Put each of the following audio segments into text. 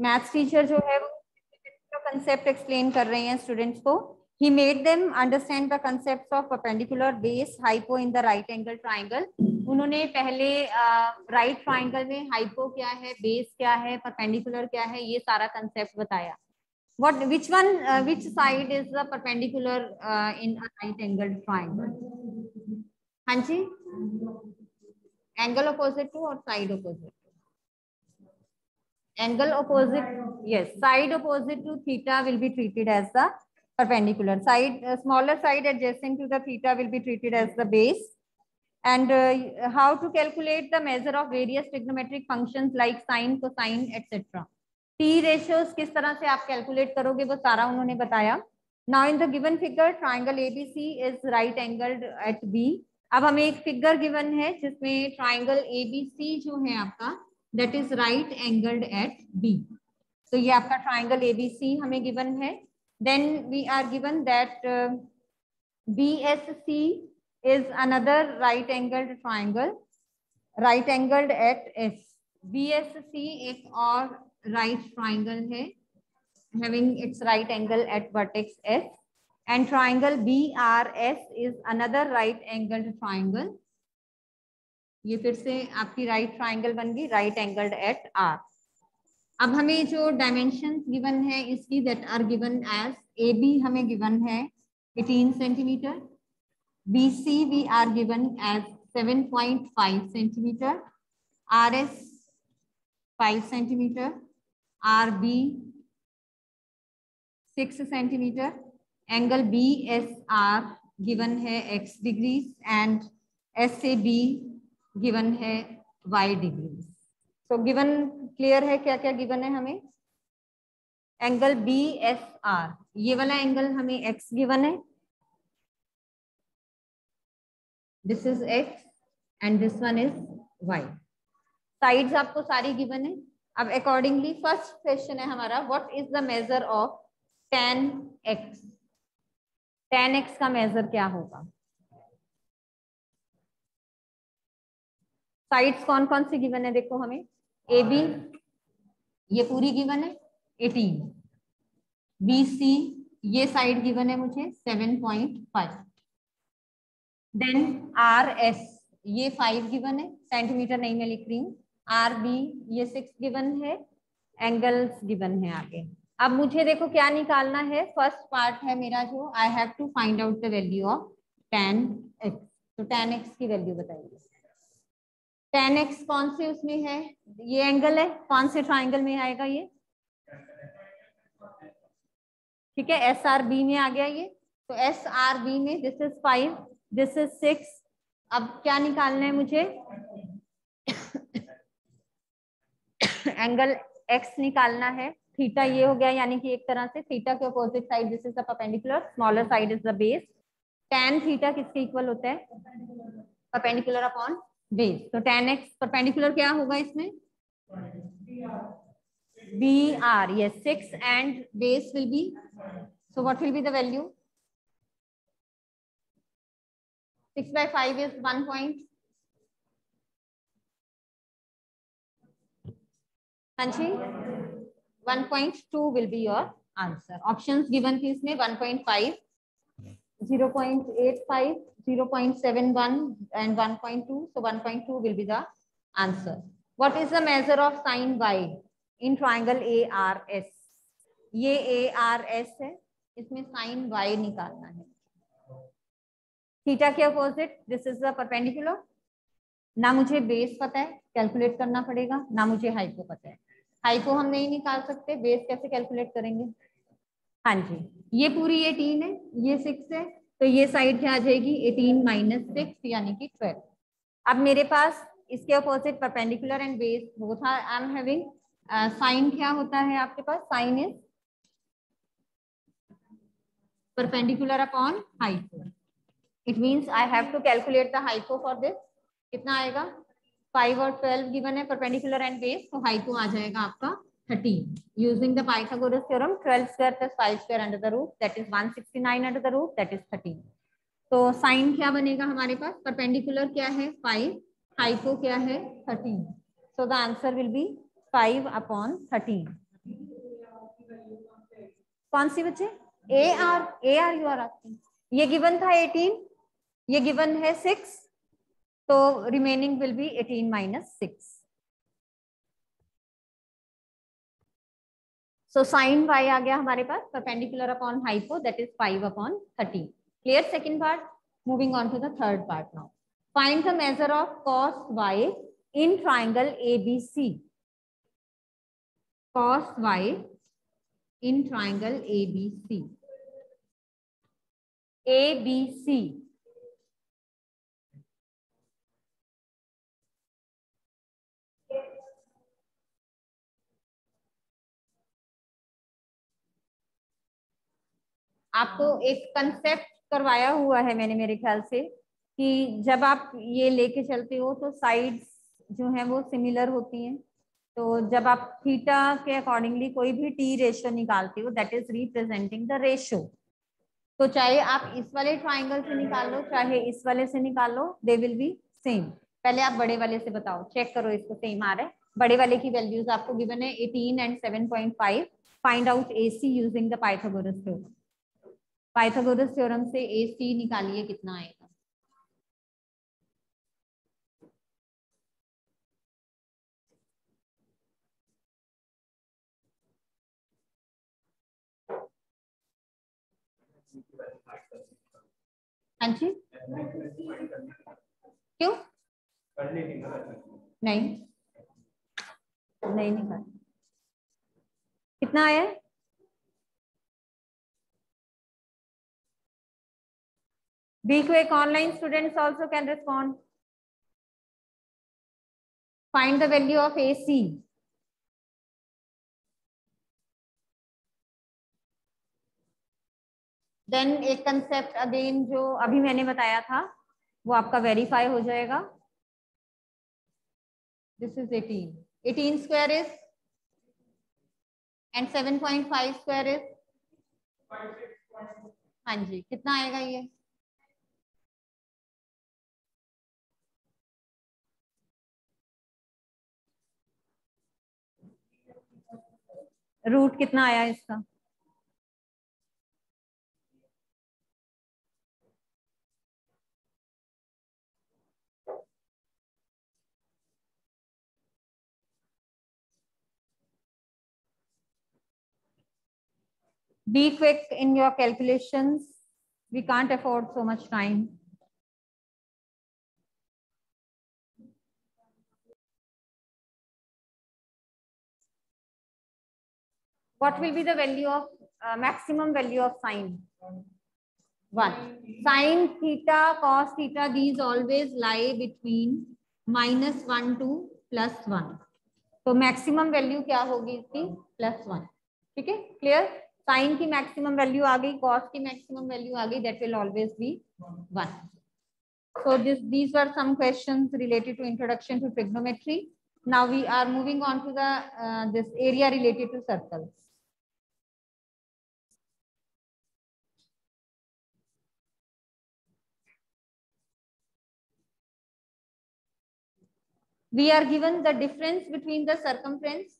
Maths teacher जो है वो कंसेप्ट एक्सप्लेन कर रहे हैं स्टूडेंट्स को। He made them understand the concept of perpendicular base hypo in the right angle triangle उन्होंने पहले राइट uh, ट्राइंगल right में हाइपो क्या है बेस क्या है परपेंडिकुलर क्या है ये सारा कंसेप्ट बताया। What which one uh, which side is the perpendicular uh, in a right angled triangle? हाँ जी? एंगल अपोजिट टू और side opposite angle opposite yes side opposite to theta will be treated as the perpendicular side uh, smaller side adjacent to the theta will be treated as the base and uh, how to calculate the measure of various trigonometric functions like sine cosine etc T ratios किस तरह से आप calculate करोगे वो सारा उन्होंने बताया now in the given figure triangle ABC is right angled at B अब हमें एक फिगर गिवन है जिसमें ट्राइंगल एबीसी जो है आपका that is right angled at B तो ये आपका ट्राइंगल एबीसी हमें गिवन है। Then we are given that B S C is another right angled triangle right angled at S B S C एक और right triangle है, having its right angle at vertex S. And triangle BRS is another right angled triangle. ये फिर से आपकी right triangle बन गई right angled at R अब हमें जो डायमेंशन गिवन है, इसकी that are given as A B हमें गिवन है 18 centimetre B C we are given as 7.5 centimetre R S 5 centimetre R B six centimetre angle B S R given है X degrees and S A B given है Y degrees तो given clear है? क्या क्या given है हमें? Angle B S R ये वाला एंगल हमें एक्स गिवन है। This is X and this one is Y sides आपको सारी गिवन है। अब अकॉर्डिंगली फ़र्स्ट क्वेश्चन है हमारा what is the measure of tan X tan X का मेजर क्या होगा? साइड्स कौन कौन सी गिवन है देखो हमें? ए बी ये पूरी गिवन है? एटीन बी सी ये साइड गिवन है मुझे seven point five then R S ये फाइव गिवन है? सेंटीमीटर नहीं मैं लिख रही हूँ. आर बी ये सिक्स गिवन है. एंगल्स गिवन है आगे. अब मुझे देखो क्या निकालना है? फ़र्स्ट पार्ट है मेरा जो I have to find out the value of tan X तो टेन एक्स की वैल्यू बताइए. टेन एक्स कौन से उसमें है? ये एंगल है? कौन से ट्राइंगल में आएगा ये? ठीक है एस आर बी में आ गया ये। तो एस आर बी में this is five this is six अब क्या निकालना है मुझे? एंगल एक्स निकालना है। थीटा ये हो गया, यानी कि एक तरह से थीटा के opposite side this is the perpendicular smaller side is the base tan theta किसके इक्वल होता है? परपेंडिकुलर अपॉन बेस तो टेन एक्स परपेंडिकुलर क्या होगा इसमें? बी आर ये six and base will be so what will be the value six by five is one point हाँ point two will be your answer options given थी इसमें one point five zero point eight five zero point seven one and one point two so one point two will be the answer what is the measure of sin y in triangle ARS ये ARS है, इसमें sin y निकालना है। Theta के opposite this is the perpendicular ना मुझे base पता है कैलकुलेट करना पड़ेगा, ना मुझे हाइपो पता है। हाई को हम नहीं निकाल सकते बेस कैसे कैलकुलेट करेंगे? हाँ जी, ये पूरी एटीन है, ये सिक्स है तो ये साइड क्या आ जाएगी? एटीन माइनस सिक्स यानी कि ट्वेल्व अब मेरे पास इसके opposite perpendicular and base both are I am having sine क्या होता है आपके पास? Sine is perpendicular upon hypo it means I have to calculate the hypo for this कितना आएगा? फाइव और ट्वेल्व गिवन है परपेंडिकुलर एंड बेस तो hypo आ जाएगा आपका thirteen using the Pythagoras theorem twelve square plus five square under the root that is one sixty nine under the root that is thirteen तो sine क्या बनेगा हमारे पास? परपेंडिकुलर क्या है? फाइव हाइपो क्या है? Thirteen so the answer will be five upon thirteen कौन सी बच्चे? A R A R you are asking ये गिवन था 18 ये गिवन है 6 तो remaining will be 18 minus 6 so sine Y आ गया हमारे पास perpendicular upon hypo that is 5 upon 30 clear second part moving on to the third part now find the measure of cos cos Y in triangle A B C A B ABC. आपको एक concept करवाया हुआ है मैंने मेरे ख्याल से कि जब आप ये लेके चलते हो तो साइड्स जो हैं वो सिमिलर होती हैं। तो जब आप थीटा के अकॉर्डिंगली कोई भी टी रेशियो निकालते हो that is representing the ratio तो चाहे आप इस वाले ट्राइंगल से निकाल लो चाहे इस वाले से निकाल लो दे विल बी सेम पहले आप बड़े वाले से बताओ चेक करो इसको सेम आ रहा है। बड़े वाले की वैल्यूज़ आपको गिवन है 18 and 7.5 find out AC using the Pythagoras theorem Pythagoras theorem से ए सी निकालिए कितना आएगा? हाँ जी। क्यों? नहीं। नहीं निकाल। कितना आया? Be quick, online students also can respond. Find the value of AC. Then एक कंसेप्ट अगेन जो अभी मैंने बताया था वो आपका वेरीफाई हो जाएगा. This is 18 18 square is and 7.5 square is हाँ जी कितना आएगा ये? रूट कितना आया इसका Be quick in your calculations. We can't afford so much time. What will be the value of uh, maximum value of sine? 1. Sine theta, cos theta, these always lie between minus 1 to plus 1. तो maximum value क्या होगी इसकी plus one ठीक है clear sine की maximum value आ गई cos की मैक्सिमम वैल्यू आ गई that will always be one so this these were some questions related to introduction to trigonometry now we are moving on to the uh, this area related to circles we are given the difference between the circumference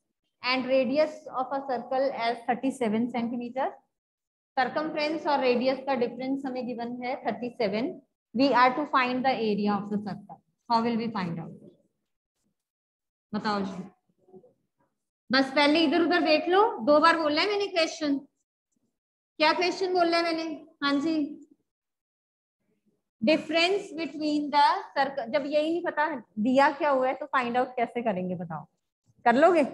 and radius of a circle as 37 centimeter. Circumference or radius का difference हमें given है 37. We are to find the area of the circle. How will we find out? बताओ जी बस पहले इधर उधर देख लो दो बार बोलना है मैंने क्वेश्चन क्या क्वेश्चन बोलना है मैंने हाँ जी डिफरेंस बिटवीन द सर्कल जब यही नहीं पता दिया क्या हुआ है तो फाइंड आउट कैसे करेंगे बताओ। कर लोगे?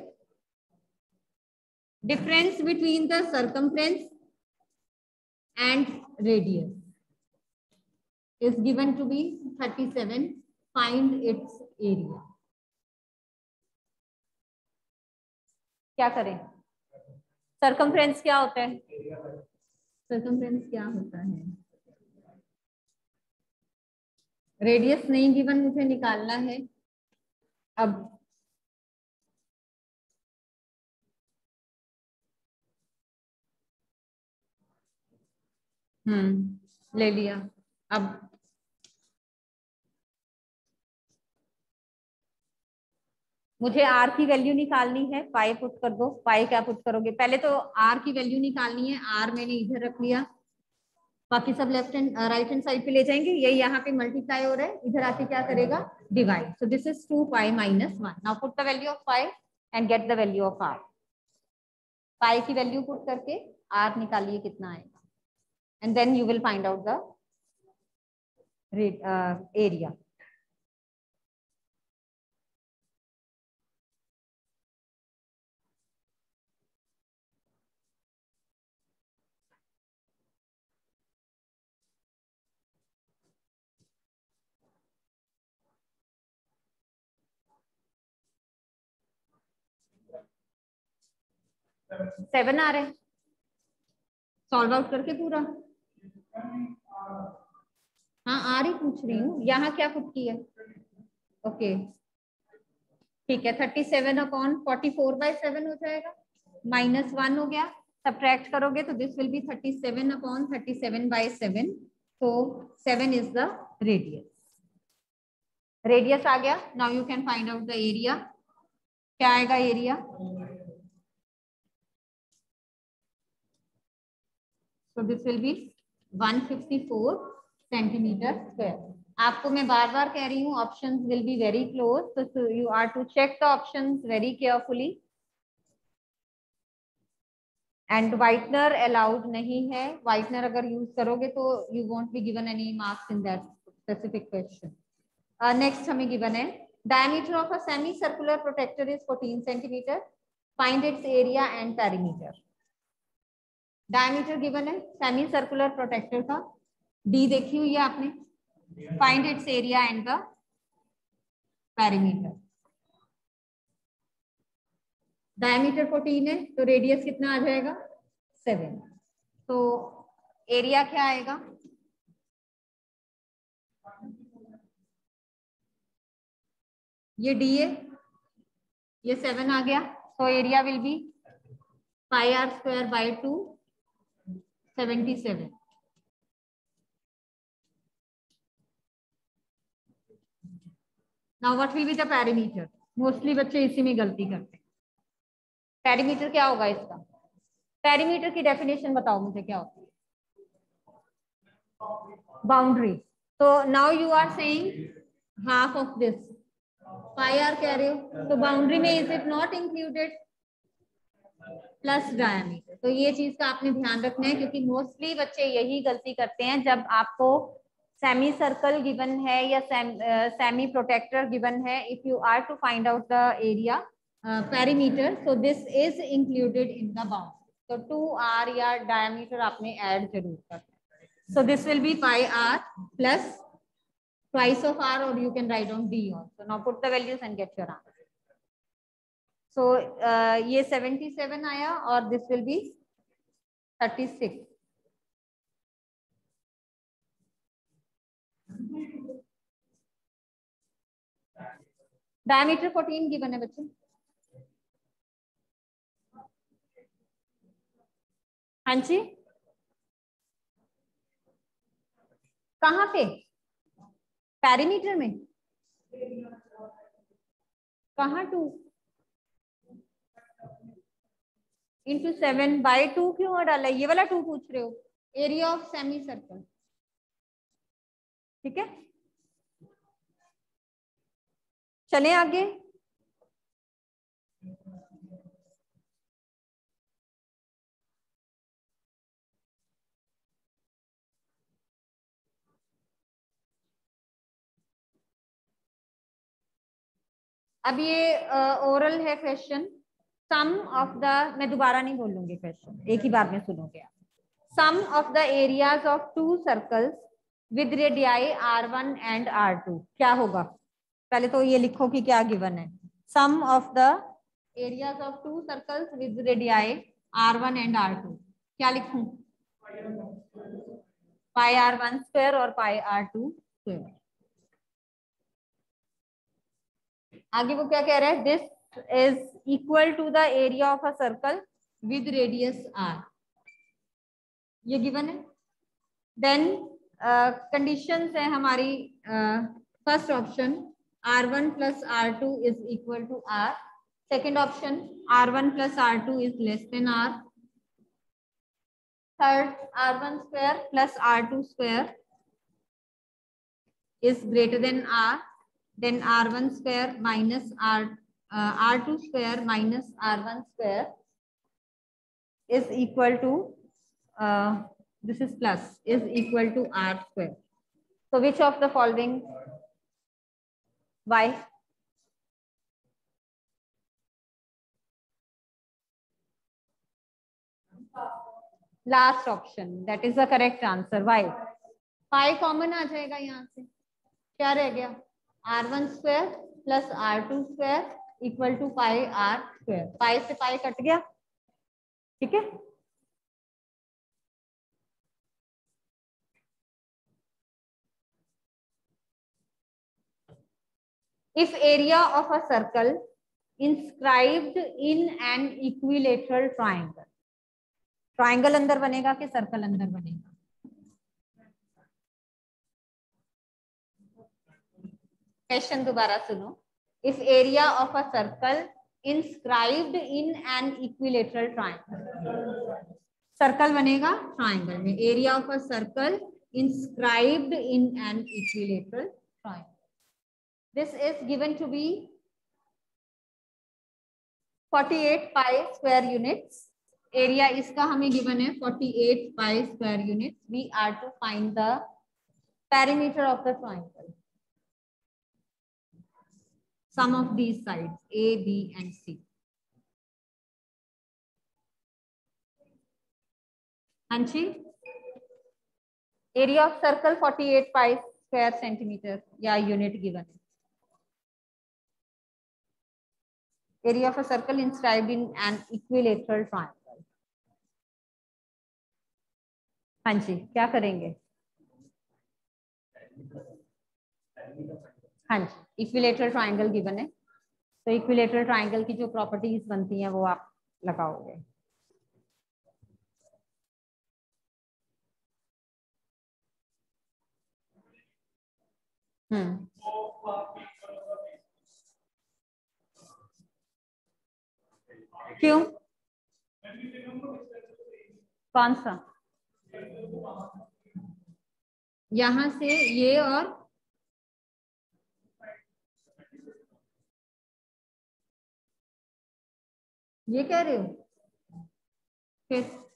Difference between the circumference and radius is given to be 37 find its area क्या करें? सरकमफ्रेंस क्या होता है? सरकमफ्रेंस क्या होता है? रेडियस नहीं गिवन मुझे निकालना है। अब हम्म ले लिया। अब मुझे आर की वैल्यू निकालनी है। पाई पुट कर दो। पाई क्या पुट करोगे? पहले तो आर की वैल्यू निकालनी है। आर मैंने इधर रख लिया। बाकी सब left hand right hand side पे ले जाएँगे। ये यहाँ पे मल्टीप्लाई हो रहा है। इधर आके क्या करेगा? Divide so this is two pi minus one now put the value of five and get the value of R pi की वैल्यू पुट करके आर निकालिए कितना आएगा। And then you will find out the area seven आ रहे solve out करके पूरा। हाँ आ रही, पूछ रही हूँ। यहाँ क्या कुछ की है? ओके ठीक है thirty seven upon forty four by seven हो जाएगा। माइनस वन हो गया। सब्ट्रैक्ट करोगे तो this will be thirty seven upon thirty seven by seven तो seven is the radius radius आ गया। Now you can find out the area क्या आएगा area so this will be 154 cm square. आपको मैं बार बार कह रही हूँ option will be very close you are to check the option very carefully and whitener allowed नहीं है. वाइटनर अगर यूज़ करोगे तो you won't be given any marks in that specific question next हमें गिवन है. Diameter of a semi circular protector is 14 centimetre find its area and perimeter diameter given है semi circular protector का। D देखी हुई है आपने? Find its area and the perimeter diameter fourteen है तो रेडियस कितना आ जाएगा? सेवन तो एरिया क्या आएगा? ये डी है, ये सेवन आ गया। तो area will be pi R square by two 77 now what will be the parameter mostly बच्चे इसी में गलती करते हैं। पैरामीटर क्या होगा इसका? पैरामीटर की डेफिनेशन बताओ मुझे क्या होती है? बाउंड्री तो now you are saying half of this pi R कह रहे हो? तो बाउंड्री में is it not included plus diameter. तो ये चीज़ का आपने ध्यान रखना है, क्योंकि मोस्टली बच्चे यही गलती करते हैं जब आपको सेमी सर्कल गिवन है या सेमी प्रोटेक्टर गिवन है if you are to find out the area perimeter so this is included in the bound तो टू आर या डायमीटर आपने ऐड ज़रूर करना so this will be pi r plus twice of r, or you can write on d also. Now put the values and get your answer. So so, uh, ये 77 आया और this will be 36 diameter 14 given है बच्चे। हाँ जी। कहाँ पे? Perimeter में। कहाँ two? Into seven by two क्यों डाला? ये वाला टू पूछ रहे हो। एरिया ऑफ़ सेमी सर्कल ठीक है? चले आगे। अब ये ओरल है क्वेश्चन सम ऑफ़ द मैं दोबारा नहीं बोलूँगी क्वेश्चन एक ही बार में सुनोगे आप। Sum of the areas of two circles with radii r one and r two क्या होगा? पहले तो ये लिखो कि क्या गिवन है। Sum of the areas of two circles with radii r one and r two क्या लिखू? पाई आर वन स्क्वायर और पाई आर टू स्क्वायर आगे वो क्या कह रहा है? This is equal to the area of a circle with radius r ये गिवन है? देन कंडीशन uh, है हमारी first option r one plus r two is equal to r second option r one plus r two is less than r third r one square plus r two square is greater than r then r one square minus r uh, R2 square minus R1 square is equal to, uh, this is plus, is equal to R square. So which of the following why? Last option. That is the correct answer. Why? Pi common आ जाएगा यहाँ से क्या रह गया r one square plus r two square equal to pi r square pi से pi cut गया। ठीक है? If area of a circle inscribed in an equilateral triangle triangle अंदर बनेगा कि सर्कल अंदर बनेगा? क्वेश्चन दोबारा सुनो। If area of a circle inscribed in an equilateral triangle circle बनेगा ट्राइंगल में area of a circle inscribed in an equilateral triangle This is given to be 48 pi square units. Area इसका हमें given है 48 pi square units. We are to find the perimeter of the triangle. Some of these sides A, B, and C. Anchi, area of circle 48 pi square centimeter या unit given है. area of a circle inscribed in an equilateral triangle हाँ जी क्या करेंगे हाँ जी equilateral triangle given है। तो equilateral triangle की जो प्रॉपर्टीज़ बनती हैं, वो आप लगाओगे। हम्म। क्यों? कौन सा? यहाँ से ये और ये कह रहे हो? फिर?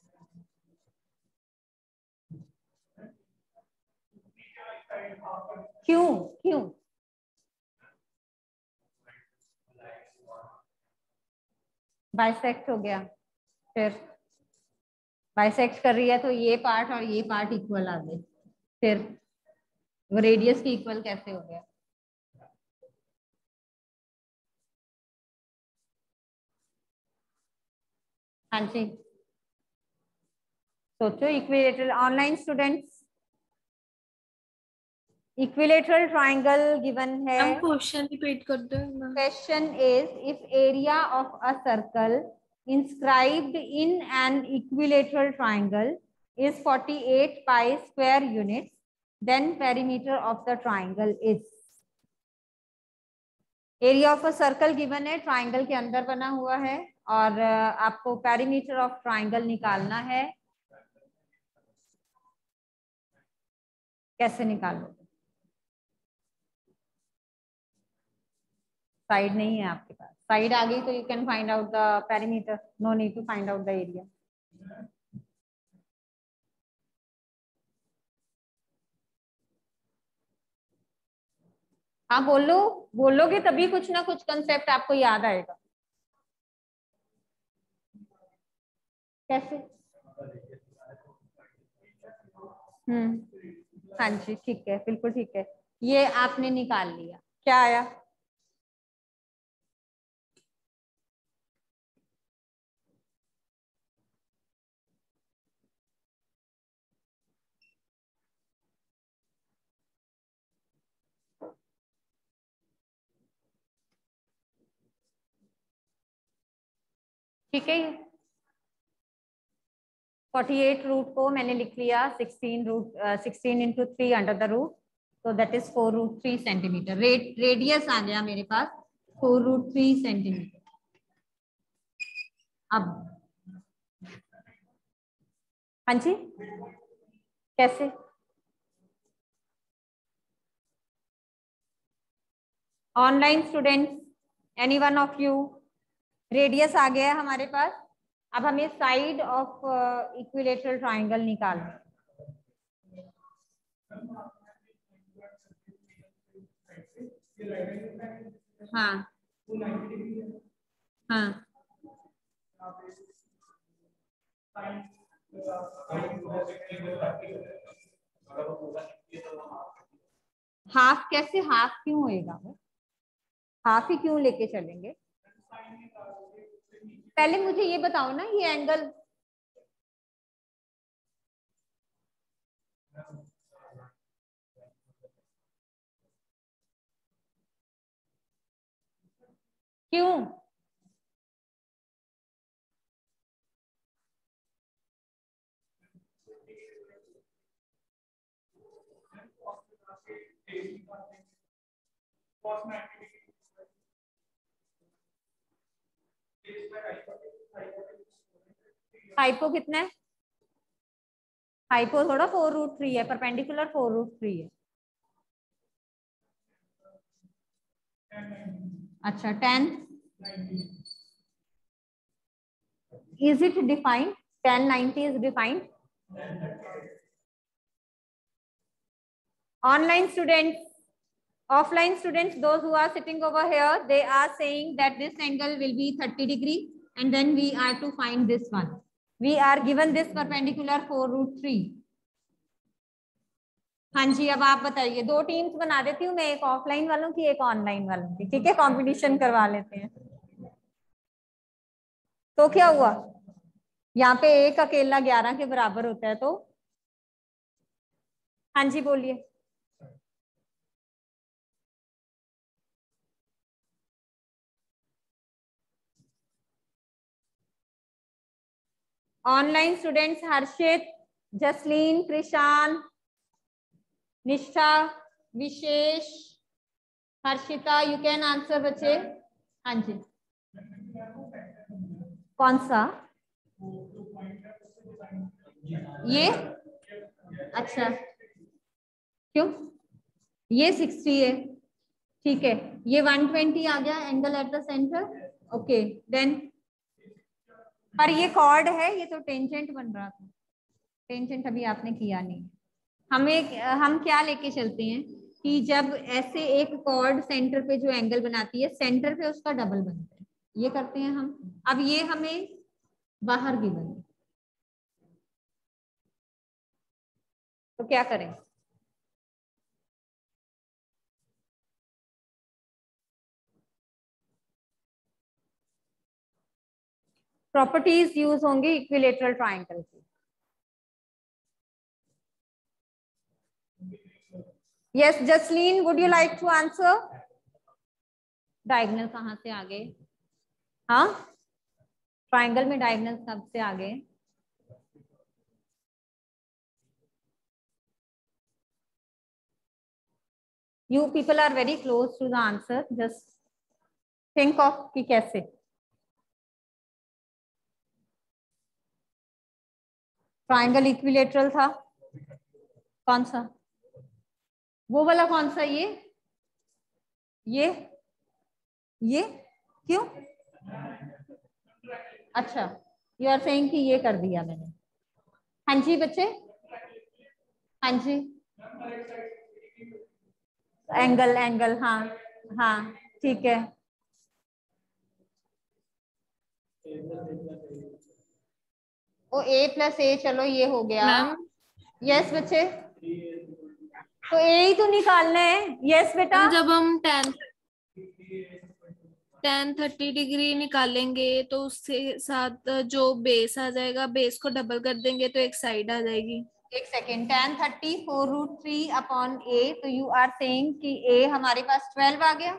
क्यों? क्यों? बाइसेक्ट हो गया। फिर? बाइसेक्ट कर रही है तो ये पार्ट और ये पार्ट इक्वल आ गए। फिर? वो रेडियस की इक्वल कैसे हो गया? हाँ जी। सोचो equilateral online students equilateral triangle given है। क्वेश्चन रिपीट कर दो question is if area of a circle inscribed in an equilateral triangle is 48 pi square units then perimeter of the triangle is area of a circle given है triangle के अंदर बना हुआ है। और आपको पेरीमीटर ऑफ़ ट्राइंगल निकालना है। कैसे निकालोगे साइड नहीं है आपके पास। साइड आ गई तो you can find out the perimeter no need to find out the area हाँ बोलो। बोलोगे तभी कुछ ना कुछ कंसेप्ट आपको याद आएगा। कैसे? हम्म हाँ जी, ठीक है, बिल्कुल ठीक है। ये आपने निकाल लिया। क्या आया? ठीक है फोर्टी एट रूट को मैंने लिख लिया sixteen root sixteen into three under the root तो that is four root three centimetre radius आ गया मेरे पास फोर रूट थ्री सेंटीमीटर अब। हाँ जी? कैसे? Online student any one of you radius आ गया है हमारे पास? अब हमें साइड ऑफ़ इक्विलेटरल ट्राइंगल निकालना हाँ। हाँ। हाफ़ कैसे हाफ़ क्यों होएगा? हाफ़ ही क्यों लेके चलेंगे? पहले मुझे ये बताओ ना ये एंगल क्यों? हाइपो कितना? है हाइपो थोड़ा फोर रूट थ्री है परपेंडिकुलर फोर रूट थ्री है। अच्छा then is it defined? 1090 is defined? Online students offline students those who are sitting over here they are saying that this angle will be 30 degree and then we are to find this one we are given this perpendicular 4 root 3 हाँ जी अब आप बताइए दो teams बना देती हूँ मैं एक ऑफलाइन वालों की एक ऑनलाइन वालों की ठीक है कंपटीशन करवा लेते हैं तो क्या हुआ यहाँ पे एक अकेला ग्यारह के बराबर होता है तो हाँ जी बोलिए online students Harshit Jasleen Krishan Nishtha Vishesh Harshita you can answer बच्चे हाँ जी कौन सा ये अच्छा क्यों ये सिक्सटी है ठीक है ये वन ट्वेंटी आ गया angle at the centre okay then पर ये कॉर्ड है, ये तो टेंजेंट बन रहा था। टेंजेंट अभी आपने किया नहीं। हमें, हम क्या लेके चलते हैं कि जब ऐसे एक कॉर्ड सेंटर पे जो एंगल बनाती है सेंटर पे उसका डबल बनता है। ये करते हैं हम। अब ये हमें बाहर भी बने। तो क्या करें? प्रॉपर्टीज़ यूज़ होंगी इक्विलेटरल ट्राइंगल की। Yes Jasleen would you like to answer diagonal कहाँ से आगे? हाँ? ट्राइंगल में डायगनल कब से आगे? You people are very close to the answer. Just think of कि कैसे। ट्राइंगल इक्विलेटरल था। कौन सा? वो वाला कौन सा ये? ये? ये? क्यों? अच्छा यू आर सेइंग कि ये कर दिया मैंने। हाँ जी बच्चे? हाँ जी। एंगल एंगल हाँ हाँ ठीक है। ओ ए प्लस ए चलो ये हो गया। यस बच्चे? तो ए ही तो निकालना है। यस बेटा? जब हम टेन टेन थर्टी डिग्री निकालेंगे तो उसके साथ जो बेस आ जाएगा बेस को डबल कर देंगे तो एक साइड आ जाएगी। एक second then thirty four root three upon a तो यू आर सेइंग कि ए हमारे पास ट्वेल्व आ गया।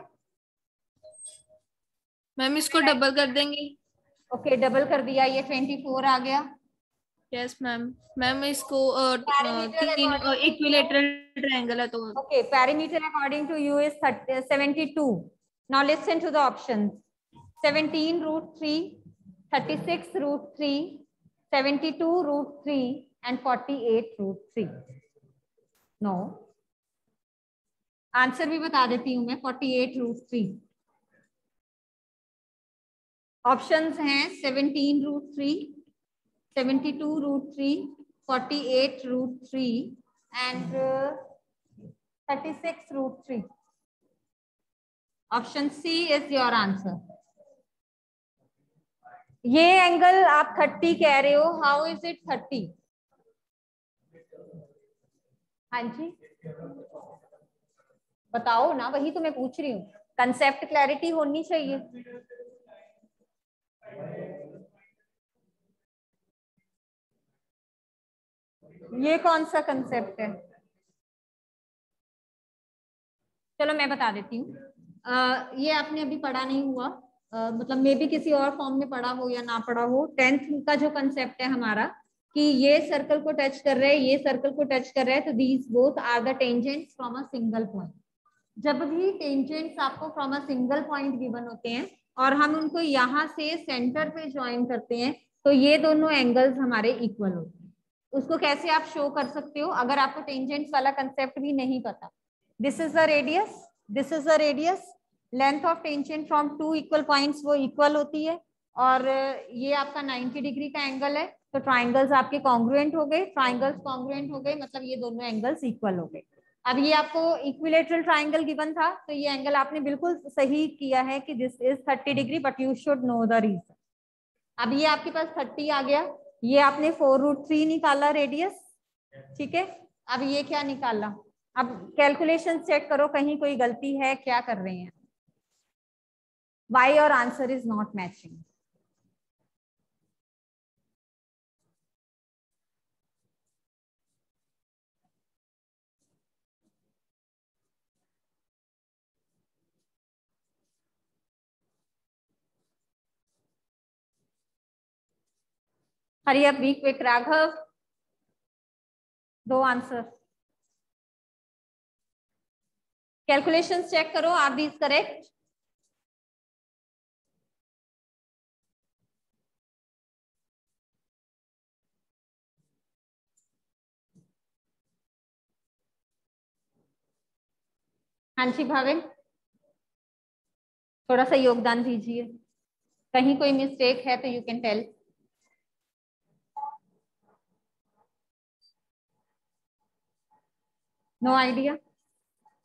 मैम इसको डबल कर देंगे। ओके okay, डबल कर दिया ये ट्वेंटी फोर आ गया। यस मैम मैम इसको तीन इक्विलेटरल ट्रायंगल है तो okay parameter according to you is 72 now listen to the options 17 root 3 36 root 3 72 root 3 and 48 root 3 no answer भी बता देती हूँ मैं 48 रूट 3 ऑप्शंस हैं 17 root three 72 root three 48 root three and 36 root 3. Option C is your answer. ये angle आप 30 कह रहे हो हाउ इज़ इट 30? हाँ जी बताओ ना, वही तो मैं पूछ रही हूँ कंसेप्ट क्लैरिटी होनी चाहिए ये कौन सा कंसेप्ट है? चलो मैं बता देती हूँ। ये आपने अभी पढ़ा नहीं हुआ। आ, मतलब मे भी किसी और फॉर्म में पढ़ा हो या ना पढ़ा हो टेंथ का जो कंसेप्ट है हमारा कि ये सर्कल को टच कर रहे हैं ये सर्कल को टच कर रहे हैं तो these both are the tangents from a single point जब भी टेंजेंट्स आपको from a single point given होते हैं और हम उनको यहाँ से सेंटर पे ज्वाइन करते हैं तो ये दोनों एंगल्स हमारे इक्वल होते हैं। उसको कैसे आप शो कर सकते हो? अगर आपको टेंजेंट्स वाला कंसेप्ट भी नहीं पता। This is the radius this is the radius length of tangent from two equal points वो equal होती है। और ये आपका 90 डिग्री का एंगल है तो ट्राइंगल्स आपके कॉन्ग्रुएंट हो गए। ट्राइंगल्स कॉन्ग्रुएंट हो गए मतलब ये दोनों एंगल्स इक्वल हो गए। अब ये आपको इक्विलेटरल ट्राइंगल गिवन था तो ये एंगल आपने बिल्कुल सही किया है कि this is 30 degree but you should know the reason अब ये आपके पास 30 आ गया ये आपने फोर रूट थ्री निकाला रेडियस ठीक है? अब ये क्या निकाला? अब कैलकुलेशन चेक करो, कहीं कोई गलती है, क्या कर रहे हैं? वाई और answer is not matching Hari अब वीक विक राघव। दो आंसर कैलकुलेशंस चेक करो आर दीज करेक्ट हाँ जी भाविन थोड़ा सा योगदान दीजिए। कहीं कोई मिस्टेक है तो you can tell no idea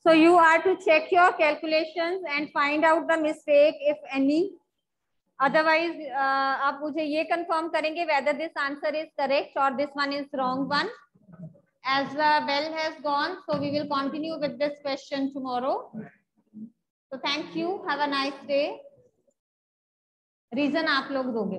so you are to check your calculations and find out the mistake if any otherwise uh, आप मुझे ये confirm करेंगे whether this answer is correct or this one is wrong one as the bell has gone so we will continue with this question tomorrow so thank you have a nice day reason आप लोग दोगे